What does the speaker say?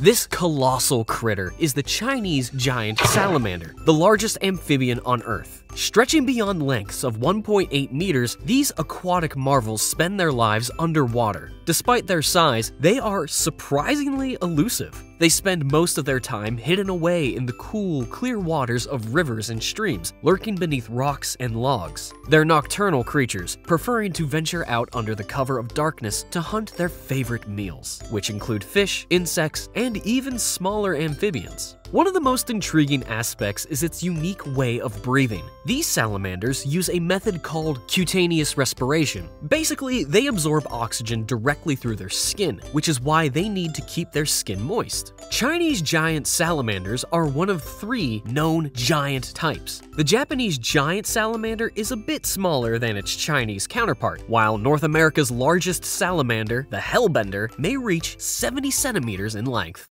This colossal critter is the Chinese giant salamander, the largest amphibian on Earth. Stretching beyond lengths of 1.8 meters, these aquatic marvels spend their lives underwater. Despite their size, they are surprisingly elusive. They spend most of their time hidden away in the cool, clear waters of rivers and streams, lurking beneath rocks and logs. They're nocturnal creatures, preferring to venture out under the cover of darkness to hunt their favorite meals, which include fish, insects, and even smaller amphibians. One of the most intriguing aspects is its unique way of breathing. These salamanders use a method called cutaneous respiration. Basically, they absorb oxygen directly through their skin, which is why they need to keep their skin moist. Chinese giant salamanders are one of three known giant types. The Japanese giant salamander is a bit smaller than its Chinese counterpart, while North America's largest salamander, the hellbender, may reach 70 centimeters in length.